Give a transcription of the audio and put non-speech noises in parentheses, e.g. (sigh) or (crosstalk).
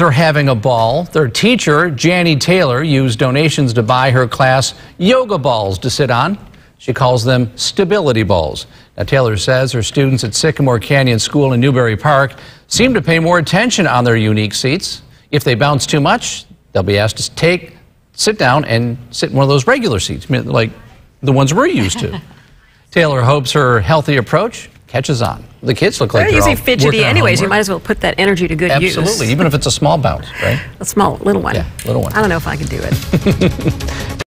are having a ball. Their teacher, Janny Taylor, used donations to buy her class yoga balls to sit on. She calls them stability balls. Now, Taylor says her students at Sycamore Canyon School in Newbury Park seem to pay more attention on their unique seats. If they bounce too much, they'll be asked to take, sit down, and sit in one of those regular seats, like the ones we're used to. (laughs) Taylor hopes her healthy approach catches on. The kids look like they're, they're usually fidgety anyways. You might as well put that energy to good use. Absolutely, even if it's a small bounce, right? A small little one. Yeah, little one. I don't know if I can do it. (laughs)